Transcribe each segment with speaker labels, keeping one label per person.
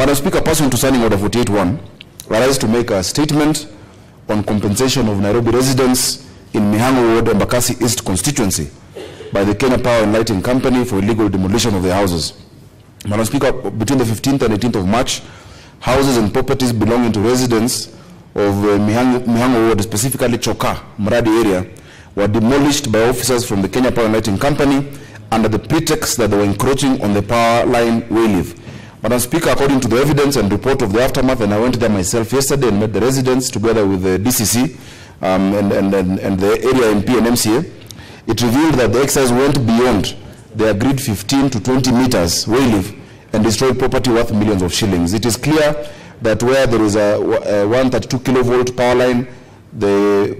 Speaker 1: Madam Speaker, pursuant to standing order 48-1, I rise to make a statement on compensation of Nairobi residents in Mihango Ward, and Embakasi East constituency by the Kenya Power and Lighting Company for illegal demolition of their houses. Madam Speaker, between the 15th and 18th of March, houses and properties belonging to residents of uh, Mihango, Mihango Ward, specifically Choka, Mradi area, were demolished by officers from the Kenya Power and Lighting Company under the pretext that they were encroaching on the power line Wayleave. Madam Speaker, according to the evidence and report of the aftermath, and I went there myself yesterday and met the residents together with the DCC um, and, and, and, and the area MP and MCA, it revealed that the exercise went beyond the agreed 15 to 20 meters Wayleave and destroyed property worth millions of shillings. It is clear that where there is a, a 132 kilovolt power line, the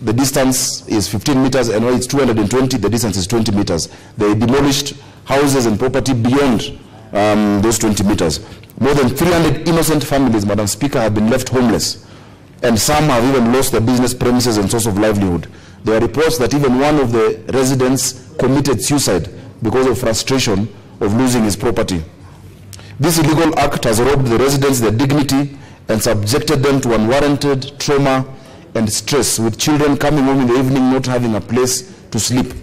Speaker 1: the distance is 15 meters and where it's 220, the distance is 20 meters. They demolished houses and property beyond um, those 20 meters. More than 300 innocent families, Madam Speaker, have been left homeless. And some have even lost their business premises and source of livelihood. There are reports that even one of the residents committed suicide because of frustration of losing his property. This illegal act has robbed the residents their dignity and subjected them to unwarranted trauma and stress, with children coming home in the evening not having a place to sleep.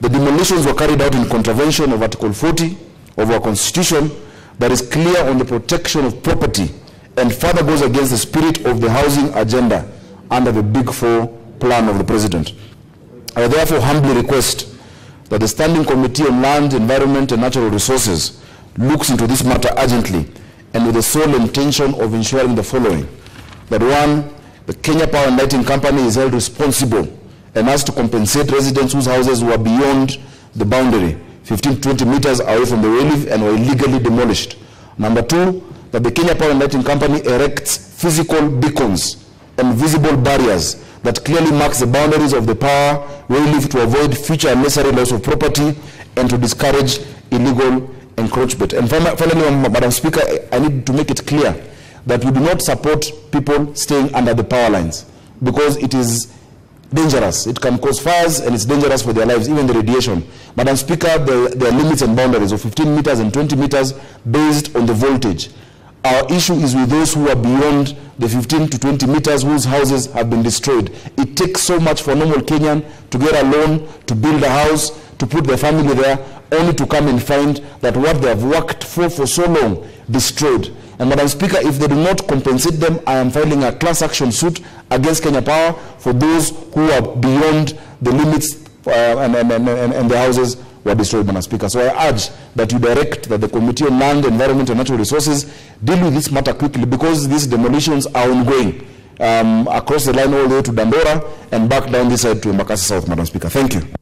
Speaker 1: The demolitions were carried out in contravention of Article 40 of our Constitution that is clear on the protection of property and further goes against the spirit of the housing agenda under the Big Four plan of the President. I therefore humbly request that the Standing Committee on Land, Environment and Natural Resources looks into this matter urgently and with the sole intention of ensuring the following. That one, the Kenya Power and Lighting Company is held responsible and has to compensate residents whose houses were beyond the boundary, 15 to 20 meters away from the relief and were illegally demolished. Number two, that the Kenya Power and Lighting Company erects physical beacons and visible barriers that clearly marks the boundaries of the power relief to avoid future unnecessary loss of property and to discourage illegal encroachment. And finally, Madam Speaker, I need to make it clear that we do not support people staying under the power lines because it is dangerous. It can cause fires and it's dangerous for their lives, even the radiation. Madam Speaker, there, are limits and boundaries of 15 meters and 20 meters based on the voltage. Our issue is with those who are beyond the 15 to 20 meters whose houses have been destroyed. It takes so much for normal Kenyan to get a loan, to build a house, to put their family there, only to come and find that what they have worked for for so long destroyed. And Madam Speaker, if they do not compensate them, I am filing a class action suit against Kenya Power for those who are beyond the limits uh, and, and, and, and, the houses were destroyed, Madam Speaker. So I urge that you direct that the Committee on Land, Environment and Natural Resources deal with this matter quickly because these demolitions are ongoing um, across the line all the way to Dandora and back down this side to Embakasi South, Madam Speaker. Thank you.